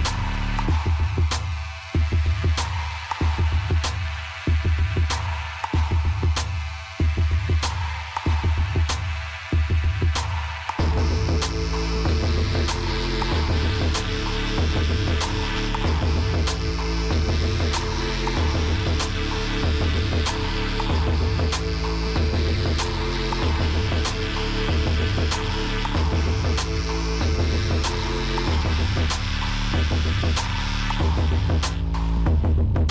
フフフフ。Thank you.